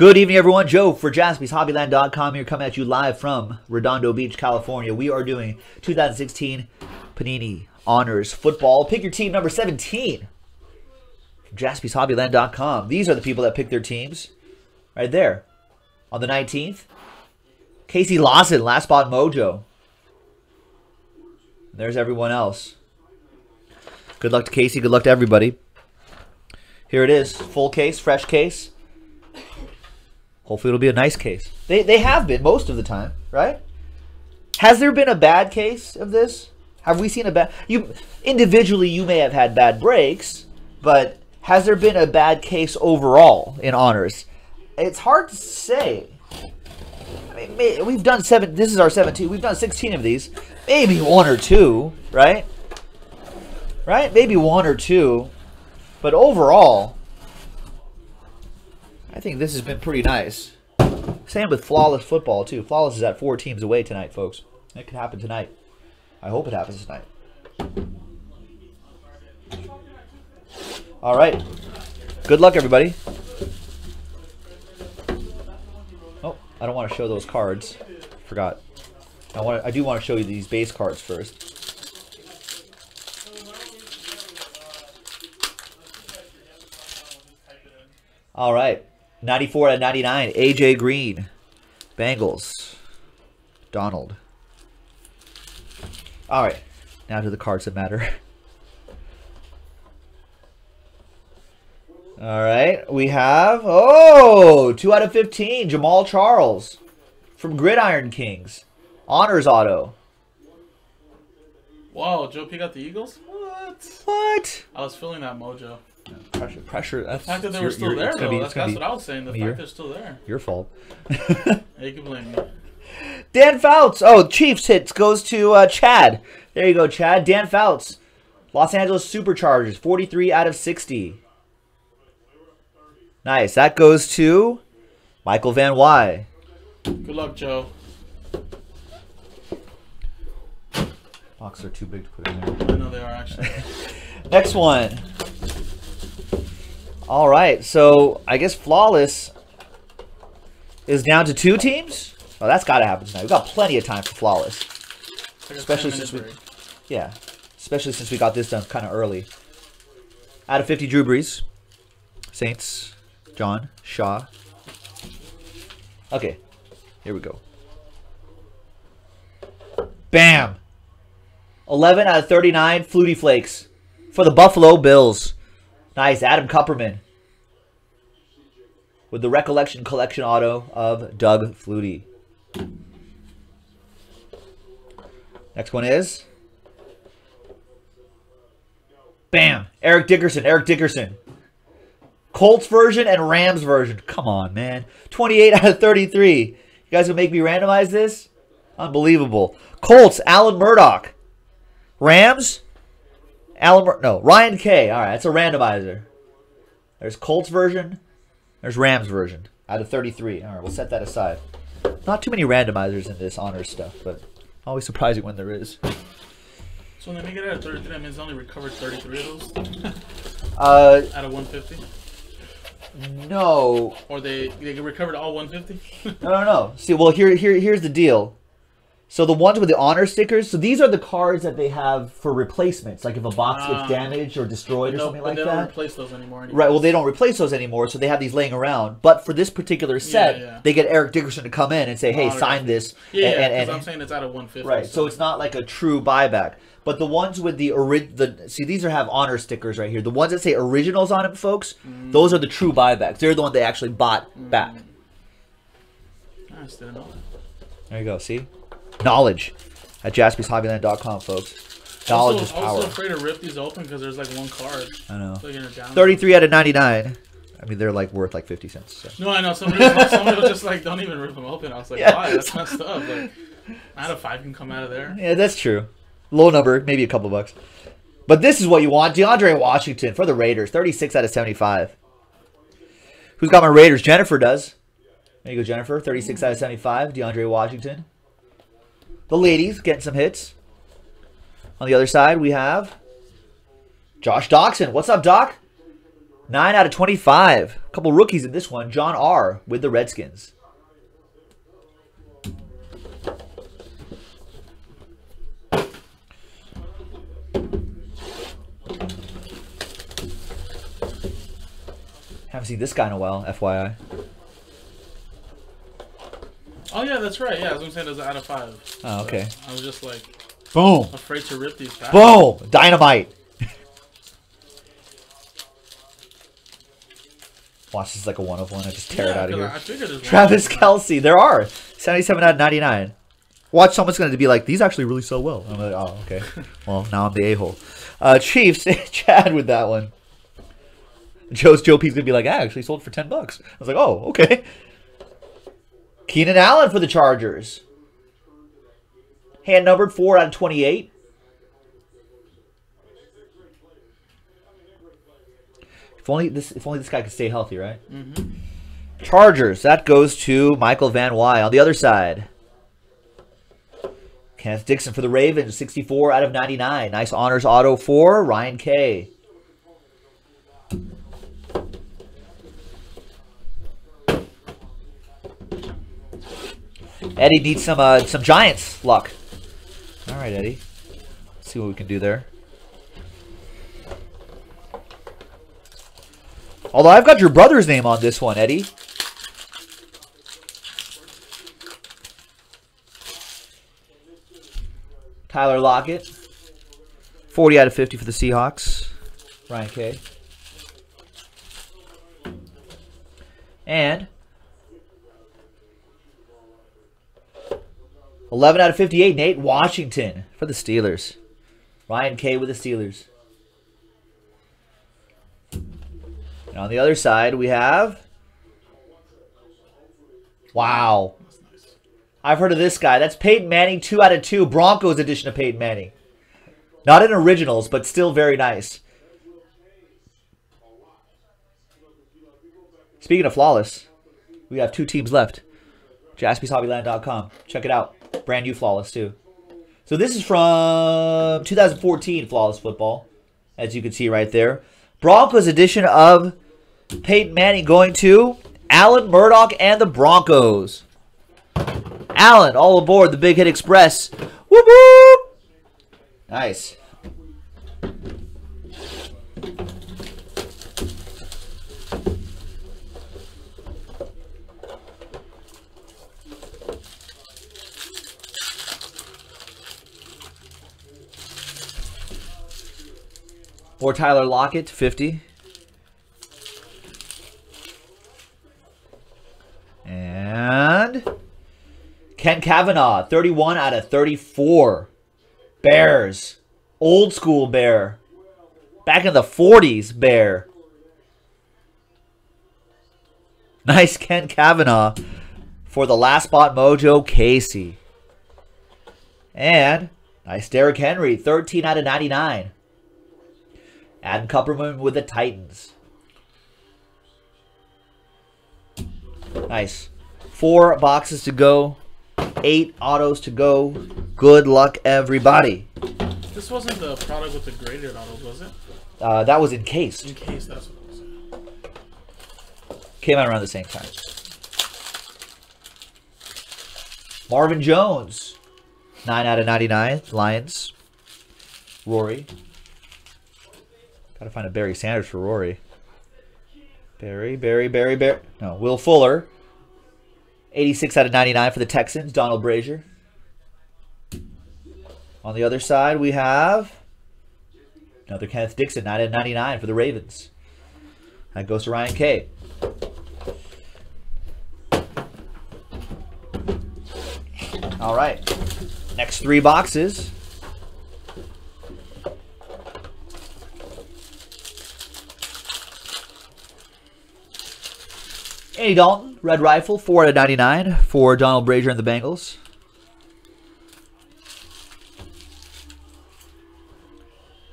Good evening, everyone. Joe for JaspysHobbyland.com here coming at you live from Redondo Beach, California. We are doing 2016 Panini Honors Football. Pick your team number 17 from JaspysHobbyland.com. These are the people that pick their teams right there. On the 19th, Casey Lawson, Last Spot Mojo. There's everyone else. Good luck to Casey. Good luck to everybody. Here it is. Full case, fresh case. Hopefully it'll be a nice case. They they have been most of the time, right? Has there been a bad case of this? Have we seen a bad you individually you may have had bad breaks, but has there been a bad case overall in honors? It's hard to say. I mean, we've done seven. This is our 17. We've done 16 of these. Maybe one or two, right? Right? Maybe one or two. But overall, I think this has been pretty nice. Same with Flawless Football, too. Flawless is at four teams away tonight, folks. It could happen tonight. I hope it happens tonight. All right. Good luck, everybody. Oh, I don't want to show those cards. Forgot. I want. I do want to show you these base cards first. All right. 94 out of 99. AJ Green. Bengals. Donald. All right. Now to the cards that matter. All right. We have, oh, 2 out of 15. Jamaal Charles from Gridiron Kings. Honors auto. Whoa, Joe P got the Eagles? What? What? I was feeling that mojo. Pressure, pressure. That's, The fact that they your- were still there, though, be- that's, that's what I was saying. The fact your- they're still there. Your fault. Yeah, you can blame me. Dan Fouts. Oh, Chiefs hits goes to uh, Chad. There you go, Chad. Dan Fouts. Los Angeles Superchargers, 43 out of 60. Nice. That goes to Michael Van Wy. Good luck, Joe. Boxes are too big to put in there. I know they are actually. Next one. All right. So I guess Flawless is down to two teams. Oh, that's got to happen tonight. We've got plenty of time for Flawless. It's like a Especially since we- break. Yeah, especially since we got this done kind of early. Out of 50, Drew Brees. Saints, John, Shaw. Okay, here we go. Bam! 11 out of 39, Flutie Flakes. For the Buffalo Bills. Nice, Adam Kupperman. With the Recollection Collection auto of Doug Flutie. Next one is Bam! Eric Dickerson. Eric Dickerson. Colts version and Rams version. Come on, man. 28 out of 33. You guys gonna make me randomize this? Unbelievable. Colts, Alan Murdoch. Rams, Alan no, Ryan K. All right, that's a randomizer. There's Colts version. There's Rams version out of 33. All right, we'll set that aside. Not too many randomizers in this honor stuff, but always surprising when there is. So when they make it out of 33, that means they only recovered 33 of those Uh, out of 150? no, Or they they recovered all 150? No, no, no. See, well, here, here, here's the deal. So the ones with the honor stickers, so these are the cards that they have for replacements. Like if a box Ah. gets damaged or destroyed or something like they don't that. replace those anymore. Anymore. Right. Well, they don't replace those anymore, so they have these laying around. But for this particular set, yeah. they get Eric Dickerson to come in and say, "Hey, sign this." Yeah, and, yeah, and- 'cause and- I'm saying it's out of 150. Right. So it's not like a true buyback. But the ones with the the see these are have honor stickers right here. The ones that say originals on them, folks, Mm. those are the true buybacks. They're the ones they actually bought back. Still don't know. There you go. See, knowledge at JaspysHobbyland.com, folks. Knowledge also, is I'm also afraid to rip these open because there's like one card. I know. So you're 33 out of 99. I mean, they're like worth like 50 cents. So. No, I know. Somebody, somebody was just like, "Don't even rip them open." I was like, Yeah. "Why? That's messed up." Like, out of five can come out of there. Yeah, that's true. Low number, maybe a couple bucks. But this is what you want. DeAndre Washington for the Raiders, 36 out of 75. Who's got my Raiders? Jennifer does. There you go, Jennifer. 36 out of 75. DeAndre Washington. The ladies getting some hits. On the other side, we have Josh Doctson. What's up, Doc? 9 out of 25. A couple rookies in this one. John R. with the Redskins. Haven't seen this guy in a while, FYI. Oh yeah, that's right. Yeah, I was gonna say there's an out of five. Oh, okay. I was just like Boom. afraid to rip these packs. Boom. Dynamite. Watch, this is like a one of one. I just tear it out of here. I figured there's one. Travis Kelce. There are 77 out of 99. Watch, someone's going to be like, these actually really sell well. I'm like, oh, okay. Well, now I'm the a hole. Uh, Chiefs, Chad with that one. Joe's Joe P's going to be like, I actually sold for 10 bucks. I was like, oh, okay. Keenan Allen for the Chargers. Hand numbered 4 out of 28. If only this if only this guy could stay healthy, right? Mm-hmm. Chargers. That goes to Michael Van Wy on the other side. Kenneth Dixon for the Ravens, 64 out of 99. Nice honors auto for Ryan K. Eddie needs some uh, some Giants luck. All right, Eddie. Let's see what we can do there. Although I've got your brother's name on this one, Eddie. Tyler Lockett. 40 out of 50 for the Seahawks. Ryan K. And 11 out of 58, Nate Washington for the Steelers. Ryan K with the Steelers. And on the other side, we have. Wow. I've heard of this guy. That's Peyton Manning, 2 out of 2. Broncos edition of Peyton Manning. Not in originals, but still very nice. Speaking of flawless, we have two teams left. JaspysHobbyland.com. Check it out. Brand new flawless, too. So this is from 2014 Flawless Football, as you can see right there. Broncos edition of Peyton Manning going to Alan Murdoch and the Broncos. Alan, all aboard the Big Hit Express. Whoop! Nice. Or Tyler Lockett, 50. And Ken Kavanaugh, 31 out of 34. Bears. Old school bear. Back in the 40s, bear. Nice Ken Kavanaugh for the last spot mojo Casey. And nice Derrick Henry, 13 out of 99. Adam Kupperman with the Titans. Nice. Four boxes to go. Eight autos to go. Good luck, everybody. This wasn't the product with the graded autos, was it? Uh, that was encased. In case that's what it was. Came out around the same time. Marvin Jones. 9 out of 99. Lions. Rory. Gotta find a Barry Sanders for Rory. Barry, Barry, Barry, Barry. No, Will Fuller. 86 out of 99 for the Texans. Donald Brazier. On the other side, we have another Kenneth Dixon, 9 out of 99 for the Ravens. That goes to Ryan K. All right. Next three boxes. Andy Dalton, Red Rifle, 4 out of 99 for Donald Brazier and the Bengals.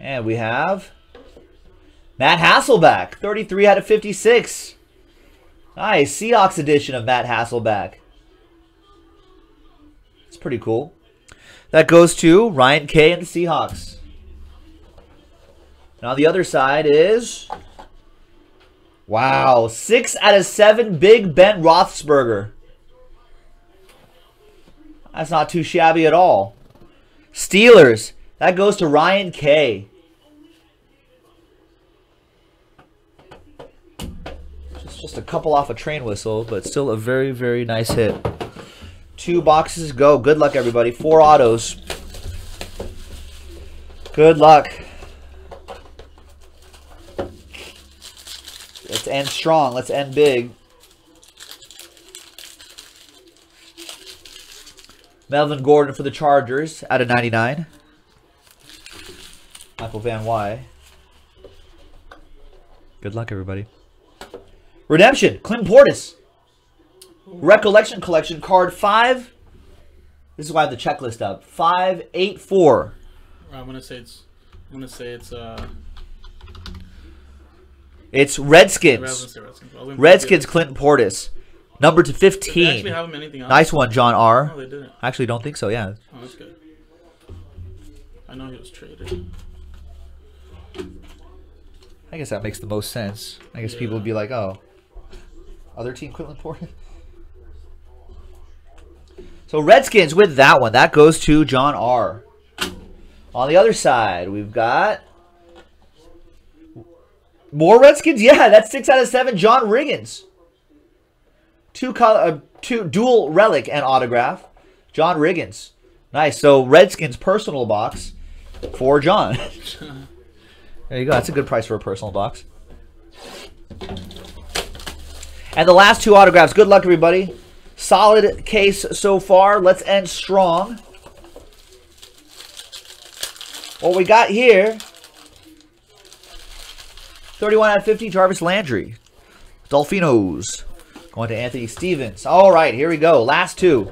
And we have Matt Hasselbeck, 33 out of 56. Nice, Seahawks edition of Matt Hasselbeck. It's pretty cool. That goes to Ryan K and the Seahawks. On the other side is Wow. Six out of seven, Big Ben Roethlisberger. That's not too shabby at all. Steelers. That goes to Ryan K. Just, just a couple off a train whistle, but still a very, very nice hit. Two boxes go. Good luck, everybody. Four autos. Good luck. Let's end strong. Let's end big. Melvin Gordon for the Chargers out of 99. Michael Van Wy. Good luck, everybody. Redemption, Clinton Portis. Recollection Collection, card 5. This is why I have the checklist up. 584. I'm gonna say it's. I'm gonna say it's. Uh, It's I was gonna Redskins. Redskins. Redskins, Clinton Portis. Number to Did they 15. actually have him anything else? Nice one, John No, R. I actually don't think so, yeah. Oh, that's good. I know he was traded. I guess that makes the most sense. I guess people would be like, oh, other team Clinton Portis. So Redskins with that one. That goes to John R. On the other side, we've got more Redskins. Yeah, that's six out of seven. John Riggins. Two uh, two dual relic and autograph. John Riggins. Nice. So Redskins personal box for John. there you go. That's a good price for a personal box. And the last two autographs. Good luck, everybody. Solid case so far. Let's end strong. What we got here 31 out of 50, Jarvis Landry. Dolphinos. Going to Anthony Stevens. All right, here we go. Last two.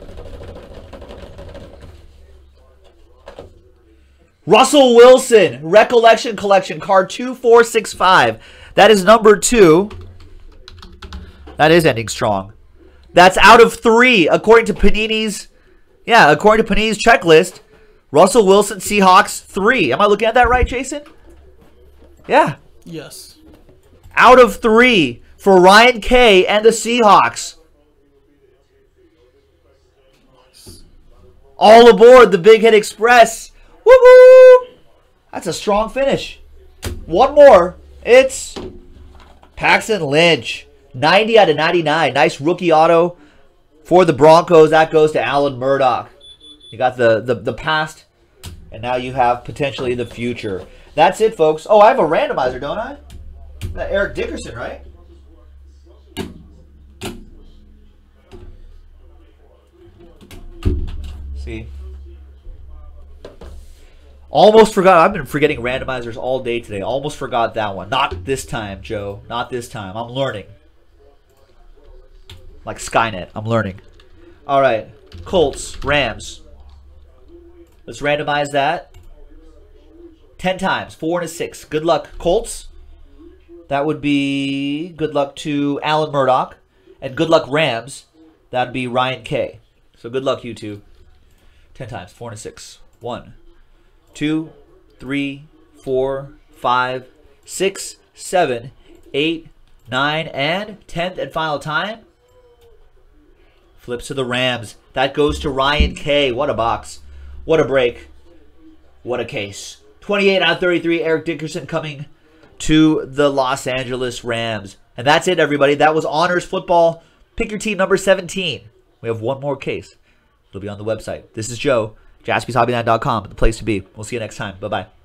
Russell Wilson, Recollection Collection, card 2465. That is number two. That is ending strong. That's out of three, according to Panini's. Yeah, according to Panini's checklist. Russell Wilson, Seahawks, three. Am I looking at that right, Jason? Yeah. Yes. Out of three for Ryan K and the Seahawks. All aboard the Big Hit Express. Woo woo! That's a strong finish. One more. It's Paxton Lynch. 90 out of 99. Nice rookie auto for the Broncos. That goes to Alan Murdoch. You got the, the, the past, and now you have potentially the future. That's it, folks. Oh, I have a randomizer, don't I? That Eric Dickerson, right? See? Almost forgot. I've been forgetting randomizers all day today. Almost forgot that one. Not this time, Joe. Not this time. I'm learning. Like Skynet. I'm learning. All right. Colts, Rams. Let's randomize that. 10 times. 4 and a 6. Good luck, Colts. That would be good luck to Alan Murdoch. And good luck, Rams. That would be Ryan K. So good luck, you two. 10 times. 4 and a 6. 1, 2, 3, 4, 5, 6, 7, 8, 9, and 10th and final time. Flips to the Rams. That goes to Ryan K. What a box. What a break. What a case. 28 out of 33. Eric Dickerson coming to the Los Angeles Rams. And that's it, everybody. That was Honors Football. Pick your team number 17. We have one more case. It'll be on the website. This is Joe, jaspyshobbyland.com, the place to be. We'll see you next time. Bye bye.